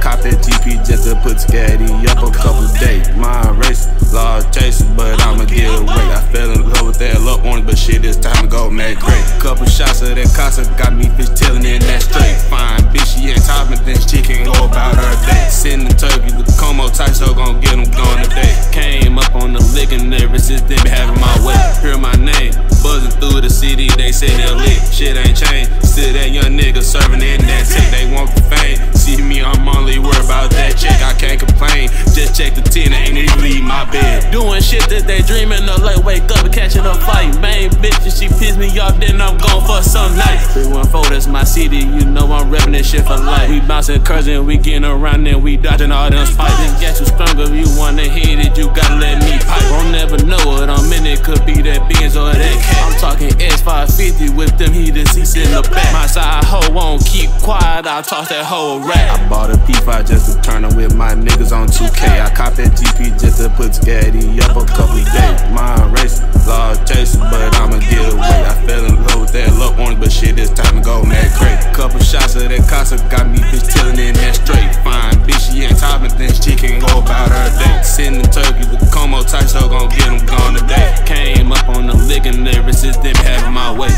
2K. I cop that GP just to put Scatty up a couple days. My race, law chasing, but I'ma get away. I fell in love with that look on but shit, it's time to go, man. Great. Couple shots of that casa got me fish tailing in that straight. Fine, bitch, she ain't topping, then she can go about her day. Sending turkey, with the Como tight, so gon' get them going today. Came up on the lick and ever since they been having my way. Hear my name, buzzing through the city, they say they're lit. Shit ain't changed, still that young nigga serving in check the 10, ain't even leave my bed. Doing shit that they dreaming of, like wake up and catching a fight. Main bitch, if she piss me off, then I'm gone for some night. 314, that's my city, you know I'm reppin' this shit for life. We bouncing curves and we getting around and we dodging all them spikes. Then get you stronger if you wanna hit it, you gotta let me pipe. Won't never know what I'm in it, could be that Benz or that cat. I'm talking S550 with them heaters, in the back. My side hoe won't keep quiet, I'll toss that hoe a rap. I bought a P5 just to turn up with my niggas on 2K. I cop that GP just to put Scatty up a couple days. My race, law chasing, but I'ma get away. I fell in love with that look on but shit, it's time to go, man. Great. Couple shots of that casa got me bitch tillin' in that straight. Fine, bitch, she ain't topping, then she can go about her day. Sending turkey, the Como tight, so gon' get them gone today. Came up on the lick and since then been having my way.